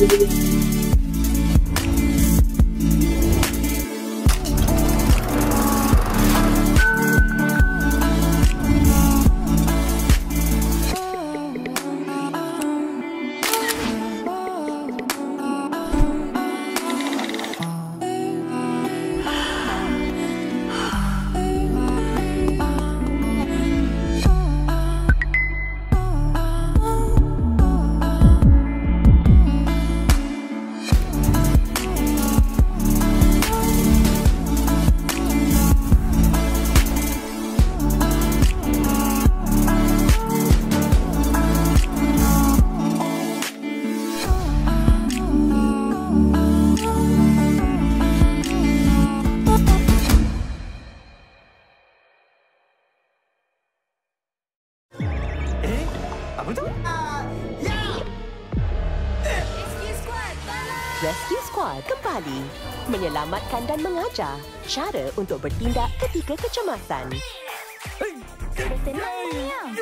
嗯 Apa tu? Uh, ya! Rescue Squad, balas! Rescue Squad kembali menyelamatkan dan mengajar cara untuk bertindak ketika kecemasan. Bertenang!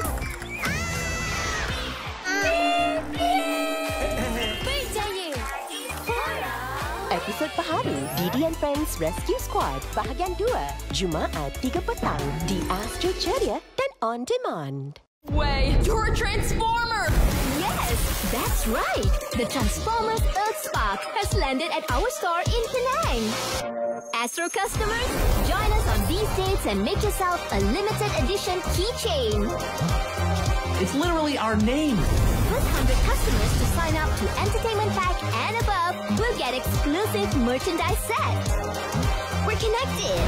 Episod baharu Didi and Friends Rescue Squad bahagian 2 Jumaat 3 petang di Astro Ceria dan On Demand. Way, you're a transformer! Yes, that's right. The Transformers Earth Spark has landed at our store in Penang. Astro customers, join us on these dates and make yourself a limited edition keychain. It's literally our name. With 100 customers to sign up to Entertainment Pack and above will get exclusive merchandise set. We're connected.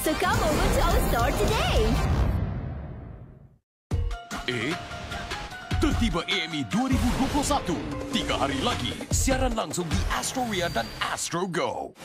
So come over to our store today. Eh? Tertiba AME 2021. Tiga hari lagi, siaran langsung di Astroria dan Astro Go.